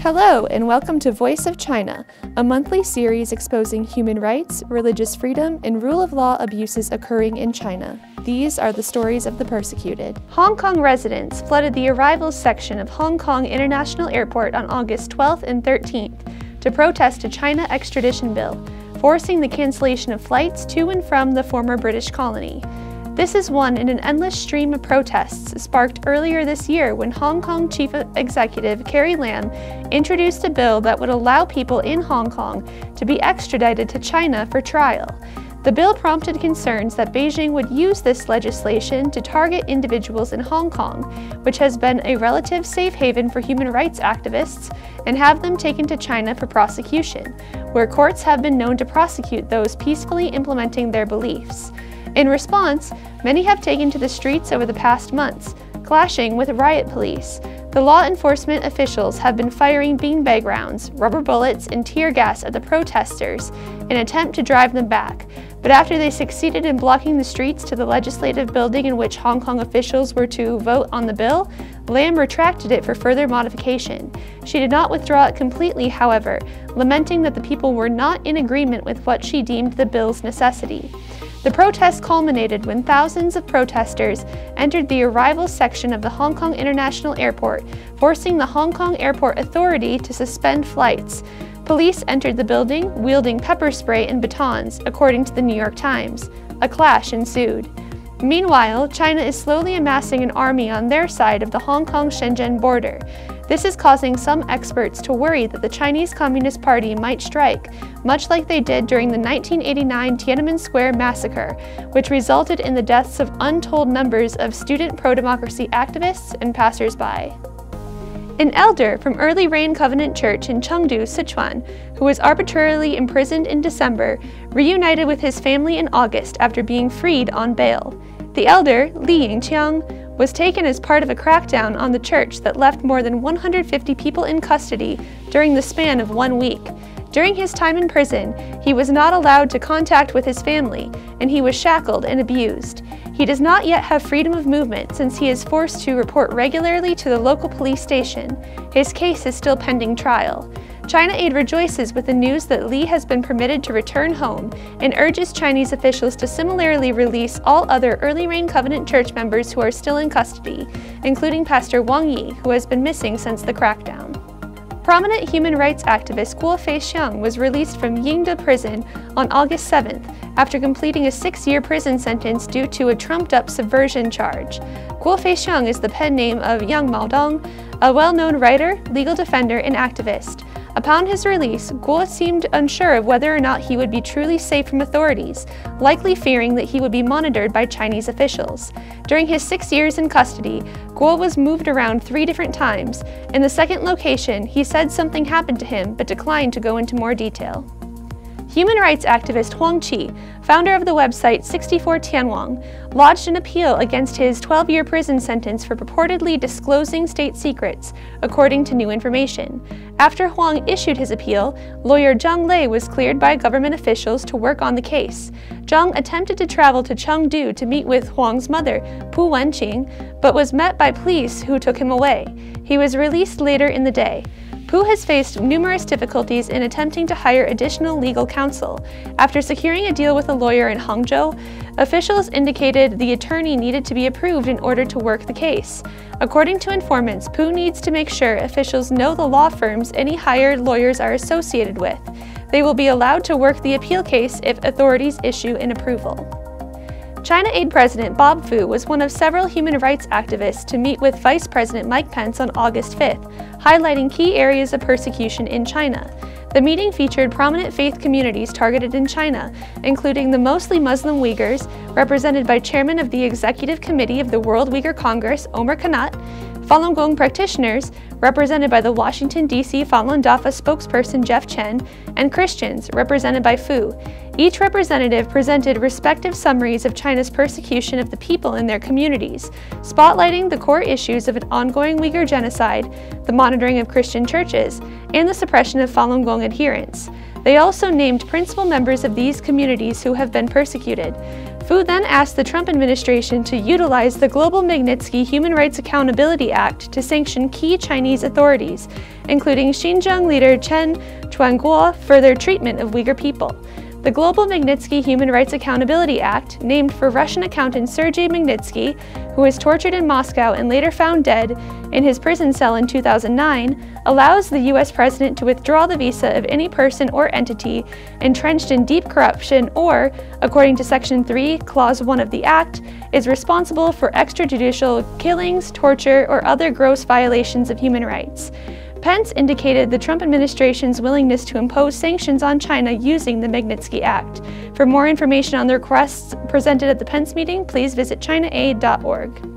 Hello, and welcome to Voice of China, a monthly series exposing human rights, religious freedom, and rule of law abuses occurring in China. These are the stories of the persecuted. Hong Kong residents flooded the arrivals section of Hong Kong International Airport on August 12th and 13th to protest a China extradition bill, forcing the cancellation of flights to and from the former British colony. This is one in an endless stream of protests sparked earlier this year when Hong Kong Chief Executive Carrie Lam introduced a bill that would allow people in Hong Kong to be extradited to China for trial. The bill prompted concerns that Beijing would use this legislation to target individuals in Hong Kong, which has been a relative safe haven for human rights activists, and have them taken to China for prosecution, where courts have been known to prosecute those peacefully implementing their beliefs. In response, many have taken to the streets over the past months, clashing with riot police. The law enforcement officials have been firing beanbag rounds, rubber bullets, and tear gas at the protesters in an attempt to drive them back. But after they succeeded in blocking the streets to the legislative building in which Hong Kong officials were to vote on the bill, Lam retracted it for further modification. She did not withdraw it completely, however, lamenting that the people were not in agreement with what she deemed the bill's necessity. The protest culminated when thousands of protesters entered the arrivals section of the Hong Kong International Airport, forcing the Hong Kong Airport Authority to suspend flights. Police entered the building, wielding pepper spray and batons, according to the New York Times. A clash ensued. Meanwhile, China is slowly amassing an army on their side of the Hong Kong-Shenzhen border. This is causing some experts to worry that the Chinese Communist Party might strike, much like they did during the 1989 Tiananmen Square massacre, which resulted in the deaths of untold numbers of student pro-democracy activists and passersby. An elder from Early Rain Covenant Church in Chengdu, Sichuan, who was arbitrarily imprisoned in December, reunited with his family in August after being freed on bail. The elder, Li Yingqiang, was taken as part of a crackdown on the church that left more than 150 people in custody during the span of one week. During his time in prison, he was not allowed to contact with his family, and he was shackled and abused. He does not yet have freedom of movement since he is forced to report regularly to the local police station. His case is still pending trial. China Aid rejoices with the news that Li has been permitted to return home and urges Chinese officials to similarly release all other Early Rain Covenant Church members who are still in custody, including Pastor Wang Yi, who has been missing since the crackdown. Prominent human rights activist Guo Feixiang was released from Yingde prison on August 7th after completing a six-year prison sentence due to a trumped-up subversion charge. Guo Feixiang is the pen name of Yang Maodong, a well-known writer, legal defender, and activist. Upon his release, Guo seemed unsure of whether or not he would be truly safe from authorities, likely fearing that he would be monitored by Chinese officials. During his six years in custody, Guo was moved around three different times. In the second location, he said something happened to him but declined to go into more detail. Human rights activist Huang Qi, founder of the website 64 Tianwang, lodged an appeal against his 12-year prison sentence for purportedly disclosing state secrets, according to new information. After Huang issued his appeal, lawyer Zhang Lei was cleared by government officials to work on the case. Zhang attempted to travel to Chengdu to meet with Huang's mother, Pu Wenqing, but was met by police who took him away. He was released later in the day. Pu has faced numerous difficulties in attempting to hire additional legal counsel. After securing a deal with a lawyer in Hangzhou, officials indicated the attorney needed to be approved in order to work the case. According to informants, Pu needs to make sure officials know the law firms any hired lawyers are associated with. They will be allowed to work the appeal case if authorities issue an approval. China Aid President Bob Fu was one of several human rights activists to meet with Vice President Mike Pence on August 5th, highlighting key areas of persecution in China. The meeting featured prominent faith communities targeted in China, including the mostly Muslim Uyghurs, represented by Chairman of the Executive Committee of the World Uyghur Congress, Omer Kanat, Falun Gong practitioners, represented by the Washington, D.C. Falun Dafa spokesperson Jeff Chen, and Christians, represented by Fu. Each representative presented respective summaries of China's persecution of the people in their communities, spotlighting the core issues of an ongoing Uyghur genocide, the monitoring of Christian churches, and the suppression of Falun Gong adherents. They also named principal members of these communities who have been persecuted. Fu then asked the Trump administration to utilize the Global Magnitsky Human Rights Accountability Act to sanction key Chinese authorities, including Xinjiang leader Chen Quanguo for their treatment of Uyghur people. The Global Magnitsky Human Rights Accountability Act, named for Russian accountant Sergei Magnitsky, who was tortured in Moscow and later found dead in his prison cell in 2009, allows the U.S. president to withdraw the visa of any person or entity entrenched in deep corruption or, according to Section 3, Clause 1 of the Act, is responsible for extrajudicial killings, torture, or other gross violations of human rights. Pence indicated the Trump administration's willingness to impose sanctions on China using the Magnitsky Act. For more information on the requests presented at the Pence meeting, please visit ChinaAid.org.